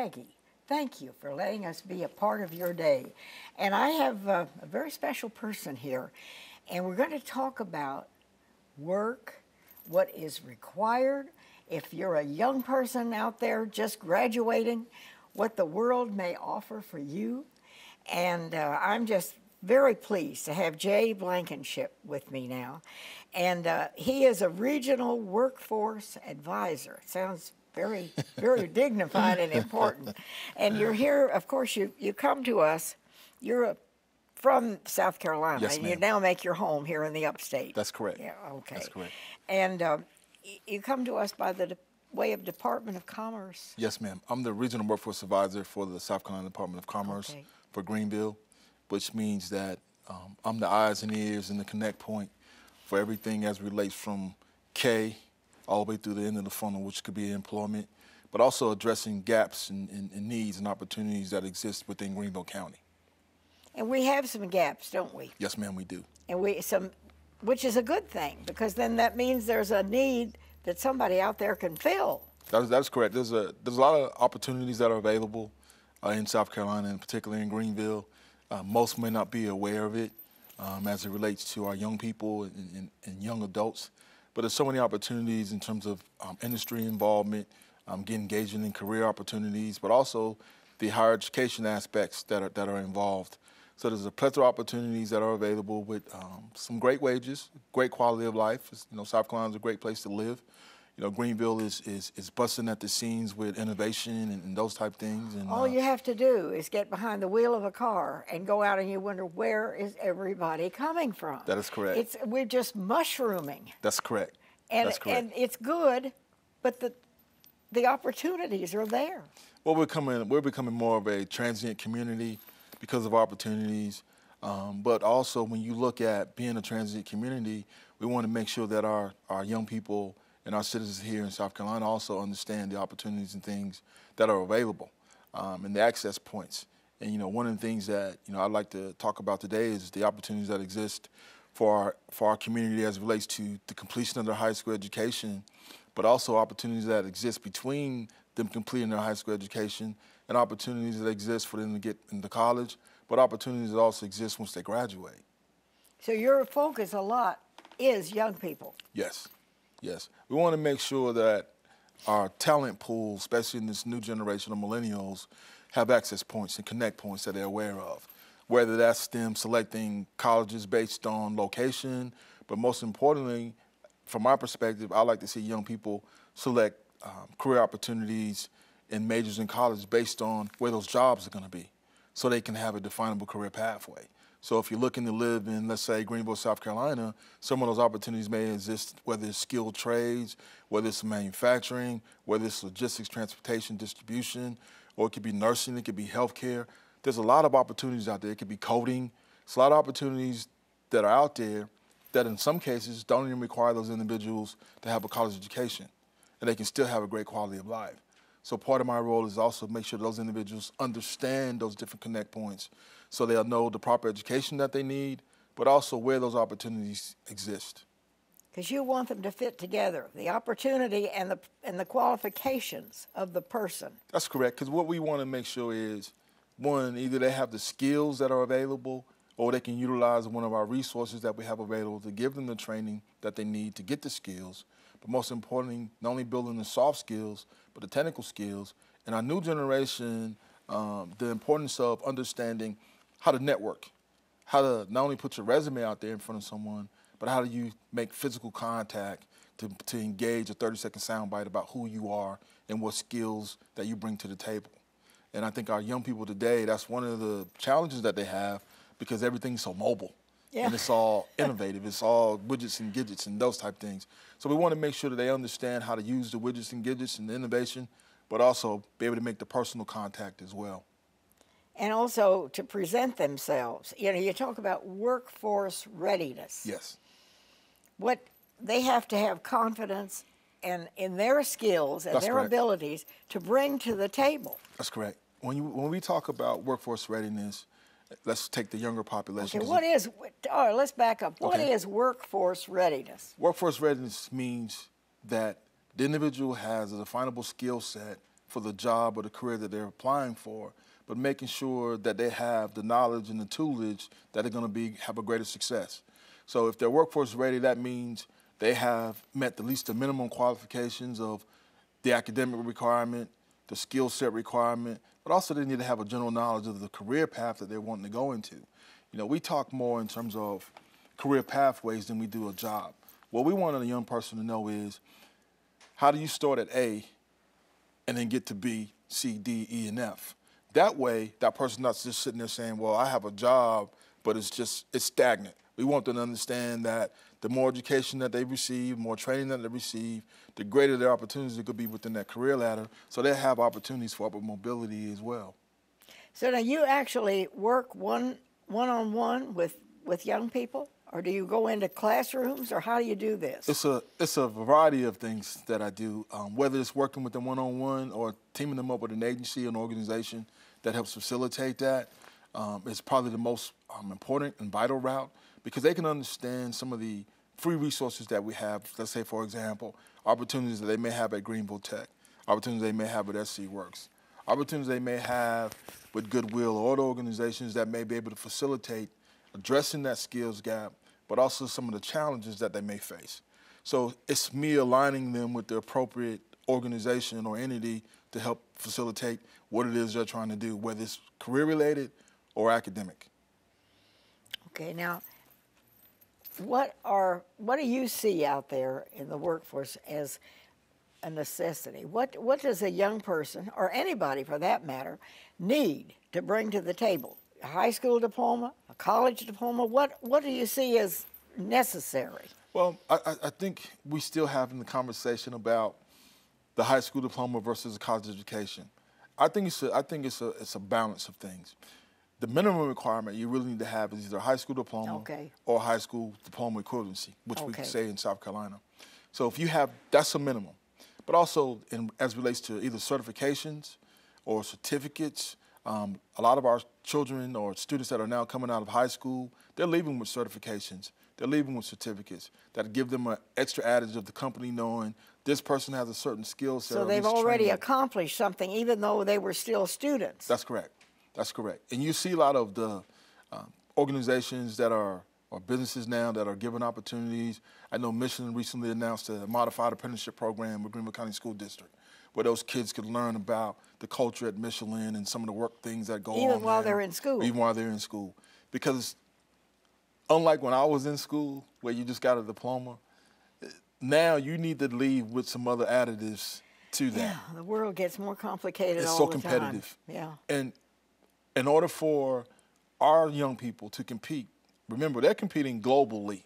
Peggy. Thank you for letting us be a part of your day. And I have a, a very special person here, and we're going to talk about work, what is required, if you're a young person out there just graduating, what the world may offer for you. And uh, I'm just very pleased to have Jay Blankenship with me now. And uh, he is a regional workforce advisor. Sounds very, very dignified and important. And you're here, of course, you, you come to us, you're a, from South Carolina, Yes, and you now make your home here in the upstate. That's correct. Yeah, okay. That's correct. And um, you come to us by the de- way of Department of Commerce. Yes, ma'am. I'm the regional workforce advisor for the South Carolina Department of Commerce Okay. for Greenville, which means that um, I'm the eyes and ears and the connect point for everything as relates from K all the way through the end of the funnel, which could be employment, but also addressing gaps and, needs and opportunities that exist within Greenville County. And we have some gaps, don't we? Yes, ma'am, we do. And we some, which is a good thing because then that means there's a need that somebody out there can fill. That's, that's correct. There's a there's a lot of opportunities that are available uh, in South Carolina, and particularly in Greenville. Uh, most may not be aware of it um, as it relates to our young people and, and, and young adults. But there's so many opportunities in terms of um, industry involvement, um, getting engaged in career opportunities, but also the higher education aspects that are that are involved. So there's a plethora of opportunities that are available with um, some great wages, great quality of life. You know, South Carolina's a great place to live. You know, Greenville is is, is busting at the seams with innovation and, and those type things. And All uh, you have to do is get behind the wheel of a car and go out and you wonder where is everybody coming from. That is correct. It's we're just mushrooming, that's correct. and that's correct. and it's good, but the the opportunities are there. well, we're becoming we're becoming more of a transient community because of opportunities. Um, but also, when you look at being a transient community, we want to make sure that our, our young people and our citizens here in South Carolina also understand the opportunities and things that are available um, and the access points. And you know, one of the things that you know I'd like to talk about today is the opportunities that exist for our for our community as it relates to the completion of their high school education, but also opportunities that exist between them completing their high school education and opportunities that exist for them to get into college, but opportunities that also exist once they graduate. So your focus a lot is young people. Yes, yes. We want to make sure that our talent pool, especially in this new generation of millennials, have access points and connect points that they're aware of. Whether that's them selecting colleges based on location, but most importantly, from my perspective, I like to see young people select um, career opportunities and majors in college based on where those jobs are going to be so they can have a definable career pathway. So if you're looking to live in, let's say, Greenville, South Carolina, some of those opportunities may exist, whether it's skilled trades, whether it's manufacturing, whether it's logistics, transportation, distribution, or it could be nursing, it could be healthcare. There's a lot of opportunities out there. It could be coding. There's a lot of opportunities that are out there that in some cases don't even require those individuals to have a college education and they can still have a great quality of life. So part of my role is also make sure those individuals understand those different connect points so they'll know the proper education that they need, but also where those opportunities exist. because you want them to fit together the opportunity and the and the qualifications of the person That's correct, because what we want to make sure is one, either they have the skills that are available or they can utilize one of our resources that we have available to give them the training that they need to get the skills. But most importantly, not only building the soft skills, but the technical skills. And our new generation, um, the importance of understanding how to network, how to not only put your resume out there in front of someone, but how do you make physical contact to, to engage a 30 second soundbite about who you are and what skills that you bring to the table. And I think our young people today, that's one of the challenges that they have because everything's so mobile. Yeah. And it's all innovative. It's all widgets and gadgets and those type things. So we want to make sure that they understand how to use the widgets and gadgets and the innovation, but also be able to make the personal contact as well. And also to present themselves you know you talk about workforce readiness Yes. what they have to have confidence and in their skills and That's their correct. abilities to bring to the table That's correct. When you when we talk about workforce readiness, let's take the younger population. okay what is all right let's back up What is Okay. workforce readiness Workforce readiness means that the individual has a definable skill set for the job or the career that they're applying for, but making sure that they have the knowledge and the toolage that are going to be have a greater success. So if their workforce is ready, that means they have met at least the minimum qualifications of the academic requirement, the skill set requirement, but also they need to have a general knowledge of the career path that they're wanting to go into. You know, we talk more in terms of career pathways than we do a job. What we want a young person to know is how do you start at A and then get to B, C, D, E, and F? That way, that person's not just sitting there saying, well, I have a job, but it's just, it's stagnant. We want them to understand that the more education that they receive, more training that they receive, the greater their opportunities could be within that career ladder. So they have opportunities for upward mobility as well. So now you actually work one one on one with with young people, or do you go into classrooms, or how do you do this? It's a it's a variety of things that I do. Um, whether it's working with them one on one or teaming them up with an agency, an organization that helps facilitate that, um, is probably the most um, important and vital route because they can understand some of the free resources that we have. Let's say, for example, opportunities that they may have at Greenville Tech, opportunities they may have at SC Works, opportunities they may have with Goodwill or other organizations that may be able to facilitate addressing that skills gap, but also some of the challenges that they may face. So it's me aligning them with the appropriate organization or entity to help facilitate what it is they're trying to do, whether it's career related or academic. Okay, now what are what do you see out there in the workforce as a necessity? What what does a young person or anybody for that matter need to bring to the table? A high school diploma, a college diploma? What what do you see as necessary? Well, I, I think we still having the conversation about the high school diploma versus a college education. I think it's a, I think it's a it's a balance of things the minimum requirement you really need to have is either a high school diploma okay. or high school diploma equivalency, which okay. we say in South Carolina. So if you have, that's a minimum. But also, in, as relates to either certifications or certificates, um, a lot of our children or students that are now coming out of high school, they're leaving with certifications. They're leaving with certificates that give them an extra adage of the company knowing this person has a certain skill set. So they've already training. accomplished something, even though they were still students. That's correct. That's correct. And you see a lot of the um, organizations that are or businesses now that are given opportunities. I know Michelin recently announced a modified apprenticeship program with Greenville County School District, where those kids could learn about the culture at Michelin and some of the work things that go even on. Even while there, they're in school. Even while they're in school, because unlike when I was in school, where you just got a diploma, now you need to leave with some other additives to that. Yeah, the world gets more complicated. It's all so competitive. Time. Yeah. And in order for our young people to compete, remember they're competing globally.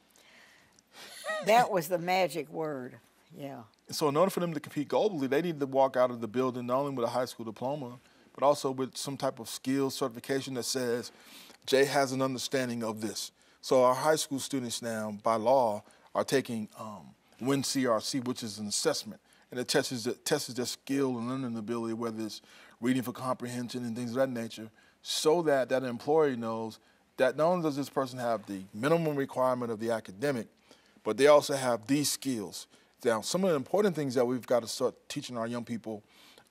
That was the magic word. Yeah. So in order for them to compete globally, they need to walk out of the building not only with a high school diploma, but also with some type of skill certification that says Jay has an understanding of this. So our high school students now, by law, are taking um, which is an assessment, and it tests, it tests their skill and learning ability, whether it's reading for comprehension and things of that nature, so that that employer knows that not only does this person have the minimum requirement of the academic, but they also have these skills. Now, some of the important things that we've got to start teaching our young people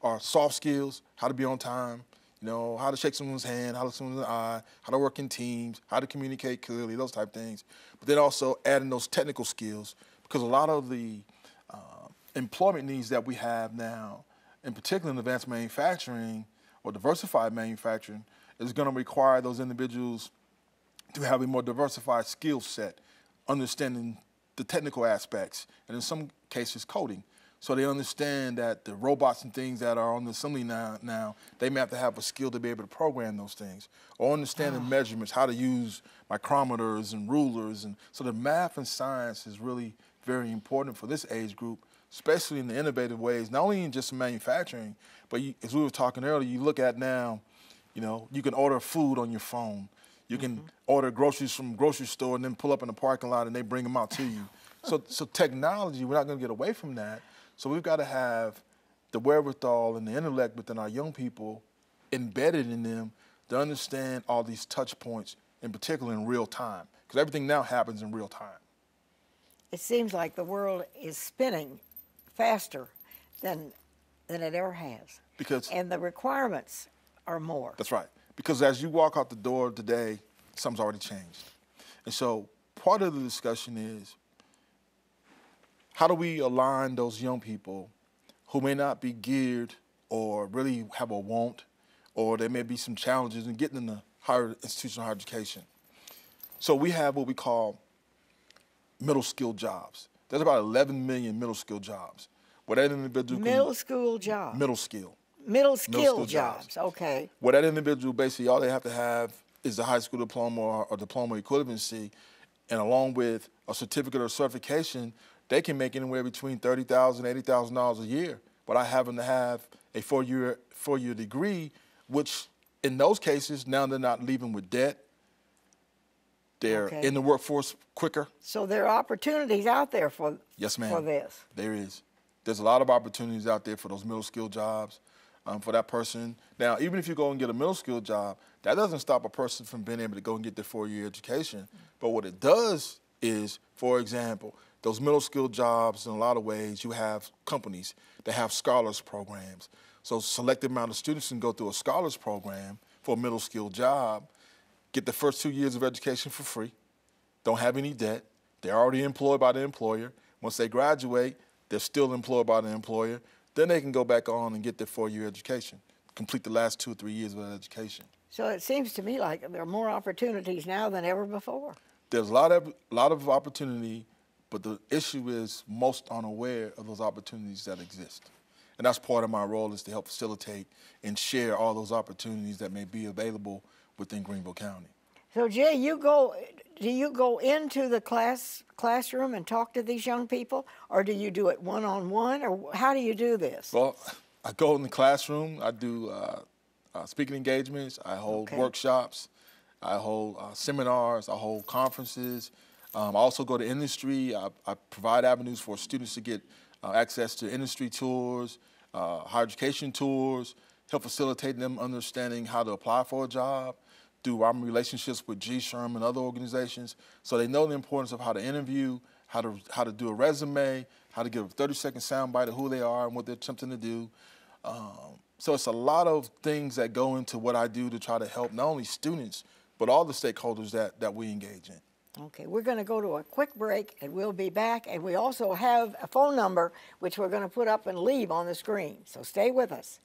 are soft skills, how to be on time, you know, how to shake someone's hand, how to look someone in the eye, how to work in teams, how to communicate clearly, those type of things. But then also adding those technical skills because a lot of the uh, employment needs that we have now, in particular in advanced manufacturing or diversified manufacturing, is going to require those individuals to have a more diversified skill set, understanding the technical aspects, and in some cases, coding. So they understand that the robots and things that are on the assembly now, now they may have to have a skill to be able to program those things, or understanding oh. measurements, how to use micrometers and rulers. And so the math and science is really very important for this age group, especially in the innovative ways, not only in just manufacturing, but you, as we were talking earlier, you look at now you know, you can order food on your phone. You can mm-hmm. order groceries from grocery store and then pull up in the parking lot and they bring them out to you. so, so technology, we're not going to get away from that. So we've got to have the wherewithal and the intellect within our young people embedded in them to understand all these touch points, in particular in real time, because everything now happens in real time. It seems like the world is spinning faster than than it ever has. Because- and the requirements are more. That's right. Because as you walk out the door today, something's already changed. And so part of the discussion is how do we align those young people who may not be geared or really have a want, or there may be some challenges in getting into higher institutional higher education. So we have what we call middle skill jobs. There's about 11 million middle skill jobs. Where that individual can- Middle school jobs. middle skill. Middle skill jobs. jobs. Okay. Well, that individual basically all they have to have is a high school diploma or, or diploma equivalency, and along with a certificate or certification, they can make anywhere between thirty thousand, eighty thousand dollars $80,000 a year But without having to have a four-year four-year degree, which in those cases now they're not leaving with debt. They're Okay. in the workforce quicker. So there are opportunities out there for Yes, ma'am. for this. There is. There's a lot of opportunities out there for those middle skill jobs um, for that person. Now, even if you go and get a middle skill job, that doesn't stop a person from being able to go and get their four year education. But what it does is, for example, those middle skill jobs, in a lot of ways, you have companies that have scholars programs. So, selected amount of students can go through a scholars program for a middle skill job, get the first two years of education for free don't have any debt. They're already employed by the employer. Once they graduate, they're still employed by the employer. Then they can go back on and get their four-year education, complete the last two or three years of that education. So it seems to me like there are more opportunities now than ever before. There's a lot of lot of opportunity, but the issue is most unaware of those opportunities that exist. And that's part of my role is to help facilitate and share all those opportunities that may be available within Greenville County. So Jay, you go do you go into the class classroom and talk to these young people or do you do it one on one or how do you do this? Well, I go in the classroom. I do uh, uh, speaking engagements. I hold Okay. workshops. I hold uh, seminars. I hold conferences. Um, I also go to industry. I, I provide avenues for students to get uh, access to industry tours, uh, higher education tours, help facilitate them understanding how to apply for a job through our relationships with GSHRM and other organizations, so they know the importance of how to interview, how to how to do a resume, how to give a 30 second soundbite of who they are and what they're attempting to do. Um, so it's a lot of things that go into what I do to try to help not only students but all the stakeholders that that we engage in. Okay, we're going to go to a quick break and we'll be back. And we also have a phone number which we're going to put up and leave on the screen. So stay with us.